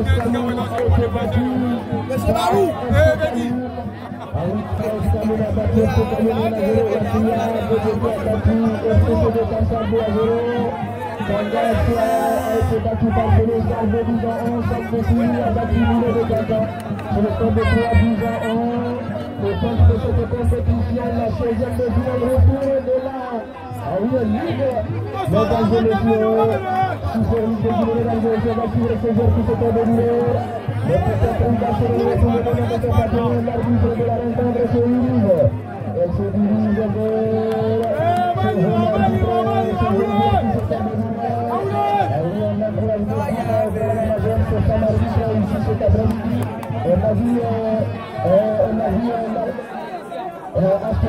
Le centre de compétition, la de la Mesdames não messieurs, si vous voulez vous dans le jeu, vous pouvez saisir tout ce qu'on délire. Le président de la Sénégal, l'arbitre de la rencontre se dirige. Elle se dirige vers ce jeune arbitre, ce não arbitre qui se termine. On a vu, on a vu, on é vu, on a vu, on a vu,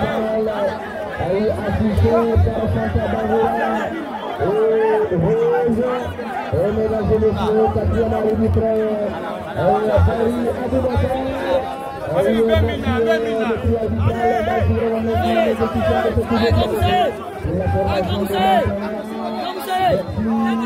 Lorenzo, en el absoluto Tatiana Arbitro, en la serie Abu Bakar,